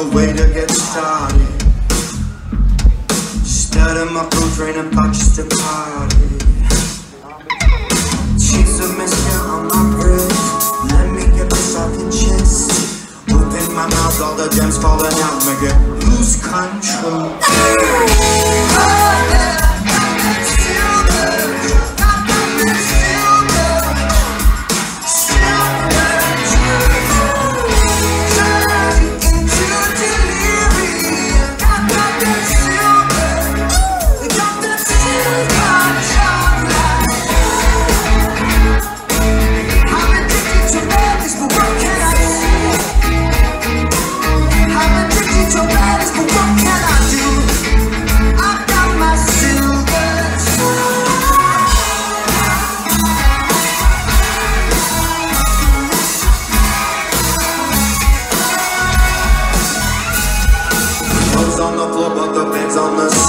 a way to get started. Starting my food train and just a party. Chase of mescal on my wrist. Let me get this off your chest. Open my mouth, all the gems falling out. Make it lose control. On the